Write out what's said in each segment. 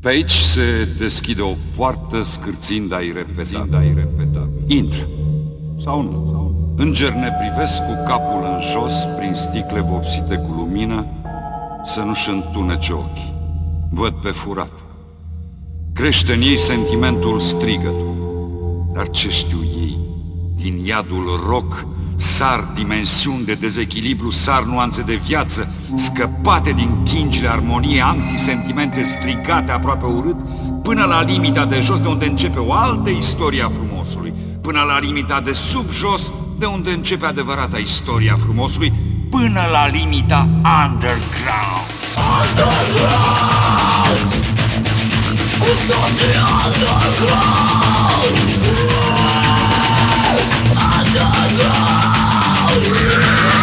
Pe aici se deschide o poartă scârțind a irepetabil. Intră. Sau nu. Înger ne privesc cu capul în jos prin sticle vopsite cu lumină să nu-și întunece ochii. Văd pe furat. Crește în ei sentimentul strigătului. Dar ce știu ei? Din iadul roc sar dimensiuni de dezechilibru, sar nuanțe de viață, scăpate din chingile armoniei, antisentimente strigate aproape urât, până la limita de jos de unde începe o altă istorie a frumosului, până la limita de sub jos de unde începe adevărata istoria frumosului, până la limita underground. Underground! Underground! the ground.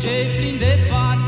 cei plini de pat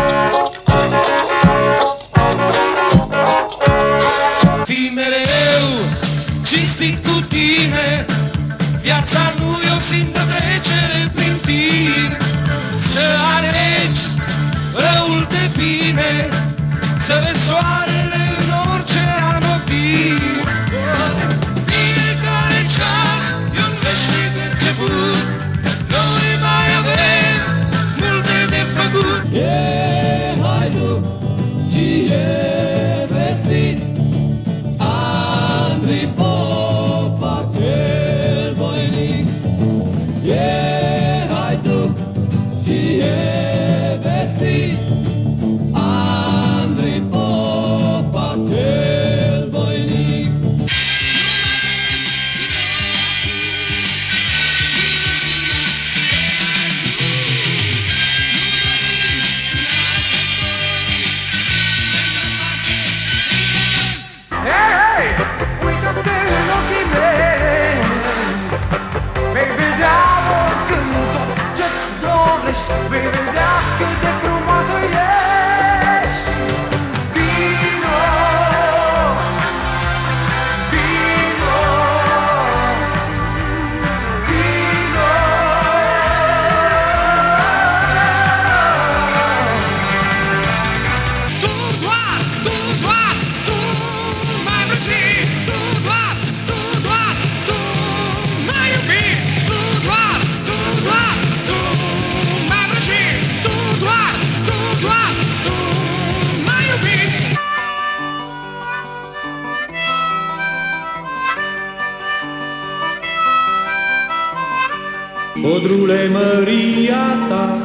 Codrule Maria ta,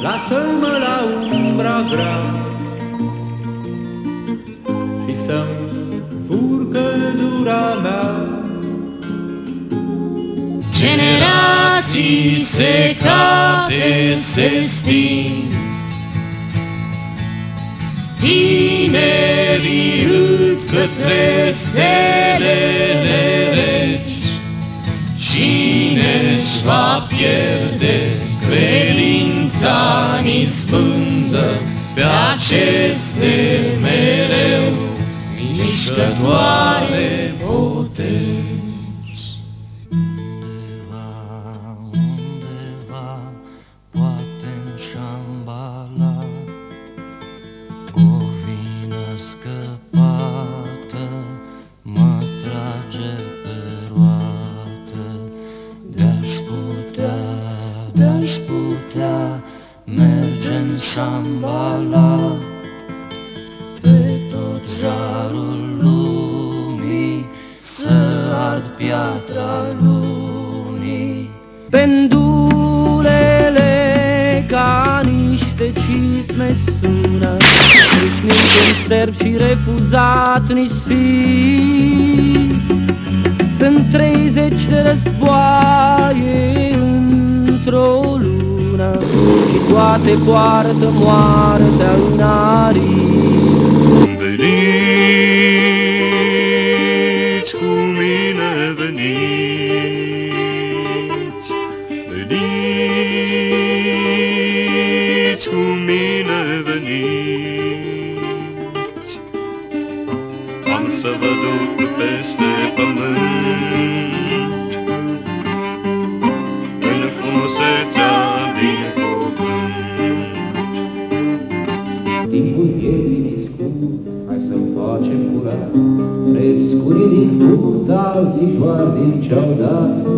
lasă-mă la umbra grea și să-mi furcă dura mea. Generații secate se sting Tinerii râd către stelele reci Cine-și va pierde credința în sfândă Pe aceste mereu mișcătoare poteci Pendulele ca niște cisme sună. Râșnind în sterb și refuzat nisip Sunt treizeci de războaie într-o lună. Și toate poartă moartea în aripi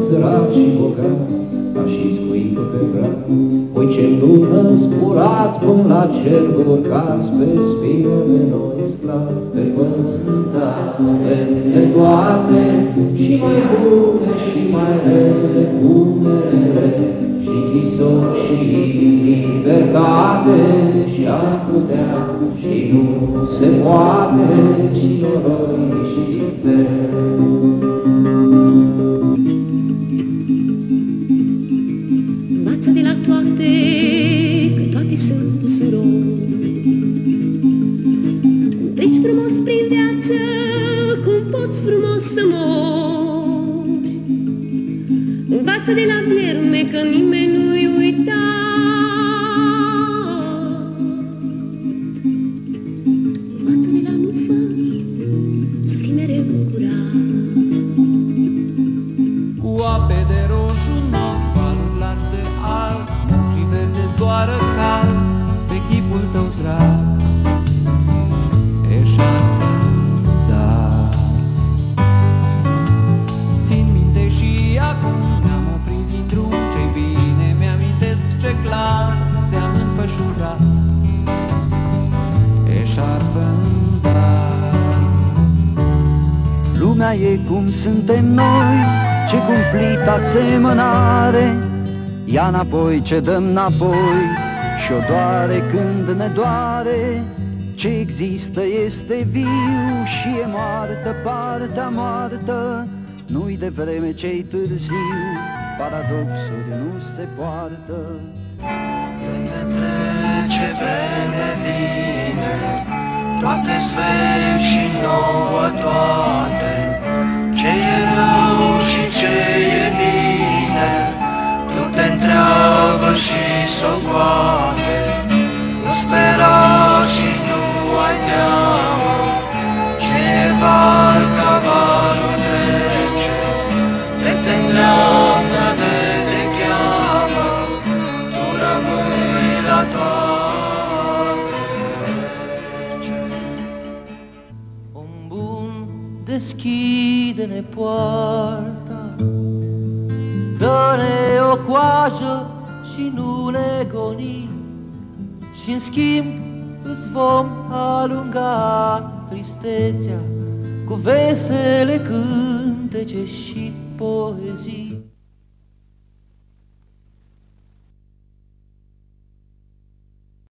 săraci și bogați, ca și scuipă pe braț Voi ce lună zburați până la cer vă urcați Pe spinele noi sclavi, pe pământ avem de toate Și mai bune și mai rele, bunele și închisori și libertate și ar putea și nu se poate și noroi și stele. Învață de la toate, e cum suntem noi, ce cumplit asemănare, Ia înapoi ce dăm înapoi și-o doare când ne doare. Ce există este viu și e moartă partea moartă, Nu-i de vreme ce-i târziu, paradoxuri nu se poartă. Vreme trece, vreme vine, toate vechi și nouă toate. Ce e rău și ce e bine, tu te întreabă și s-o poate. Deschide-ne poarta, Dă-ne o coajă și nu ne goni, și în schimb îți vom alunga tristețea cu vesele cântece și poezii.